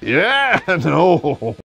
Yeah, no.